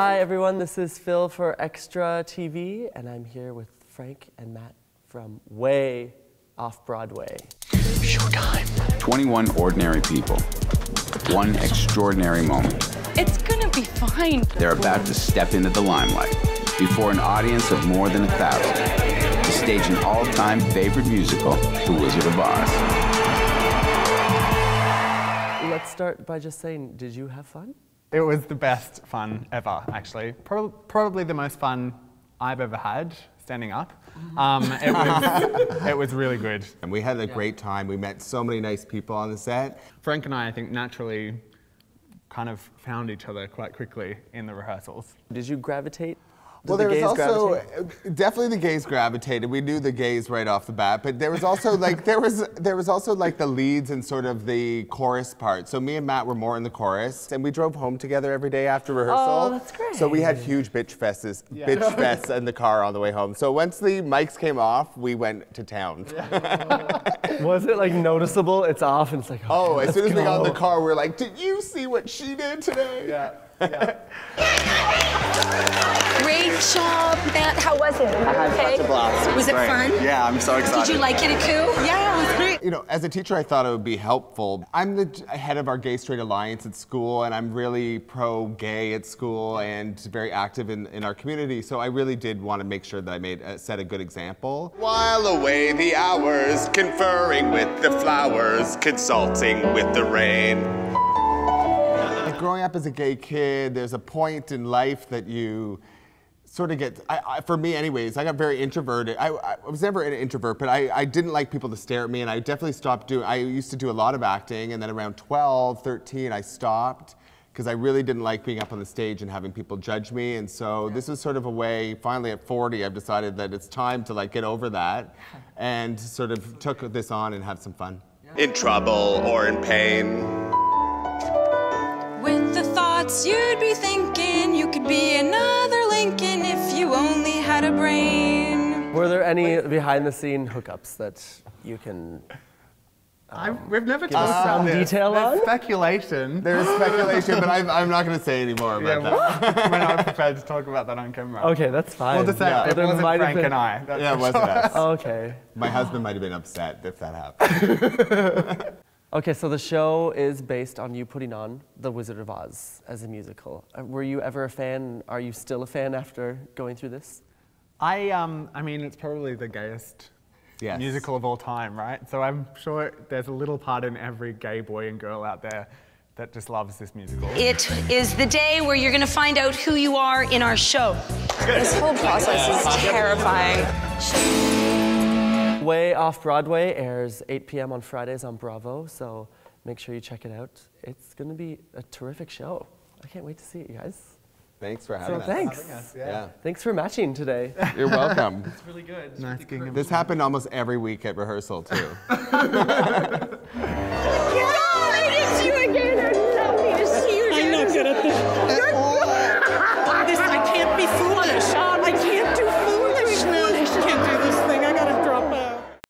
Hi, everyone. This is Phil for Xtra TV, and I'm here with Frank and Matt from Way Off Broadway. Showtime. 21 ordinary people. One extraordinary moment. It's gonna be fine. They're about to step into the limelight before an audience of more than a thousand to stage an all-time favorite musical, The Wizard of Oz. Let's start by just saying, did you have fun? It was the best fun ever, actually. Pro probably the most fun I've ever had standing up. Um, it, was, it was really good. And we had a great time. We met so many nice people on the set. Frank and I, I think, naturally kind of found each other quite quickly in the rehearsals. Did you gravitate? Did well, the there was gays also gravitate? definitely the gays gravitated. We knew the gays right off the bat, but there was also like there was there was also like the leads and sort of the chorus part. So me and Matt were more in the chorus, and we drove home together every day after oh, rehearsal. Oh, that's great. So we had huge bitch fests, bitch fests in the car on the way home. So once the mics came off, we went to town. Was it like noticeable? It's off, and it's like, Oh, okay, as soon as let's we got in the go. car, we are like, "Did you see what she did today?" Yeah, yeah. Great job, Matt. How was it? I had okay. such a blast. Was it great. fun? Yeah, I'm so excited. Did you like it at Coup? Yeah, it was great. You know, as a teacher, I thought it would be helpful. I'm the head of our Gay Straight Alliance at school, and I'm really pro-gay at school and very active in, in our community. So I really did want to make sure that I made uh, set a good example. While away the hours, conferring with the flowers, consulting with the rain. Growing up as a gay kid, there's a point in life that you sort of get, I, I, for me anyways, I got very introverted. I, I was never an introvert, but I, I didn't like people to stare at me, and I definitely stopped doing, I used to do a lot of acting, and then around 12, 13, I stopped, because I really didn't like being up on the stage and having people judge me, and so this was sort of a way, finally at 40, I've decided that it's time to like get over that, and sort of took this on and have some fun. In trouble or in pain. With the thoughts you'd be thinking, you could be another Lincoln if you only had a brain. Were there any behind-the-scene hookups that you can? I, we've never Give talked some about this. detail There's on? speculation. There's speculation, but I'm, I'm not going to say any more yeah, about that. we're not prepared to talk about that on camera. Okay, that's fine. We'll just say Yeah. it There wasn't Frank been- and I. that's Yeah, it wasn't sure. us. Okay. My husband might have been upset if that happened. Okay, so the show is based on you putting on The Wizard of Oz as a musical. Uh, Were you ever a fan? Are you still a fan after going through this? I, um, I mean, it's probably the gayest Yes. musical of all time, right? So I'm sure there's a little part in every gay boy and girl out there that just loves this musical. It is the day where you're going to find out who you are in our show. This whole process is terrifying. Way Off Broadway airs 8 p.m. on Fridays on Bravo, so make sure you check it out. It's going to be a terrific show. I can't wait to see it, you guys. Thanks for So having us. thanks. Yeah. Thanks for matching today. You're welcome. it's really good. Nice getting this happened almost every week at rehearsal, too.